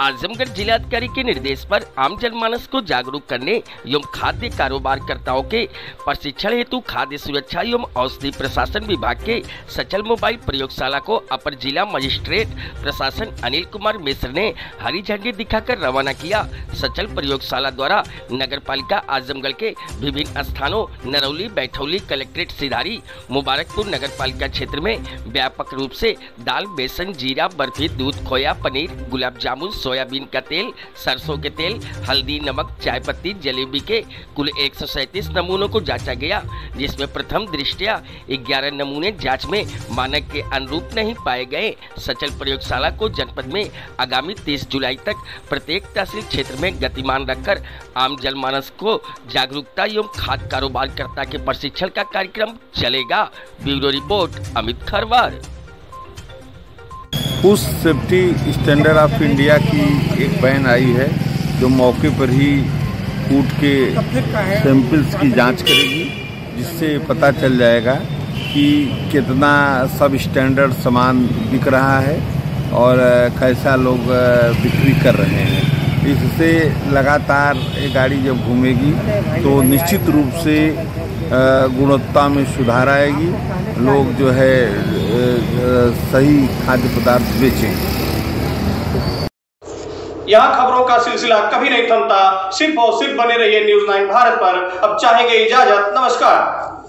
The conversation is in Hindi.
आजमगढ़ जिलाधिकारी के निर्देश पर आम जनमानस को जागरूक करने एवं खाद्य कारोबारकर्ताओं के प्रशिक्षण हेतु खाद्य सुरक्षा एवं औषधि प्रशासन विभाग के सचल मोबाइल प्रयोगशाला को अपर जिला मजिस्ट्रेट प्रशासन अनिल कुमार मिश्र ने हरी झंडी दिखाकर रवाना किया। सचल प्रयोगशाला द्वारा नगर पालिका आजमगढ़ के विभिन्न स्थानों, नरौली, बैठौली, कलेक्ट्रेट सिधारी मुबारकपुर नगर पालिका क्षेत्र में व्यापक रूप से दाल, बेसन, जीरा, बर्फ़ी, दूध, खोया, पनीर, गुलाब जामुन सोयाबीन का तेल, सरसों के तेल, हल्दी, नमक, चाय पत्ती, जलेबी के कुल एक नमूनों को जांचा गया, जिसमें प्रथम दृष्टया 11 नमूने जाँच में मानक के अनुरूप नहीं पाए गए। सचल प्रयोगशाला को जनपद में आगामी 30 जुलाई तक प्रत्येक तहसील क्षेत्र में गतिमान रखकर आम जनमानस को जागरूकता एवं खाद कारोबारकर्ता के प्रशिक्षण का कार्यक्रम चलेगा। Bureau report, Amit Kharwar. Food safety standard of India की एक बैन आई है, जो मौके पर ही फ़ूड के सैंपल्स की जाँच करेगी, जिससे पता चल जाएगा कि कितना सब स्टैंडर्ड सामान बिक रहा है और कैसा लोग बिक्री कर रहे हैं। इससे लगातार ये गाड़ी जब घूमेगी तो निश्चित रूप से गुणवत्ता में सुधार आएगी। लोग जो है सही खाद्य पदार्थ बेचें। यहाँ खबरों का सिलसिला कभी नहीं थमता। सिर्फ़ और सिर्फ़ बने रहिए न्यूज़ नाइन भारत पर। अब चाहेंगे इजाज़त। नमस्कार।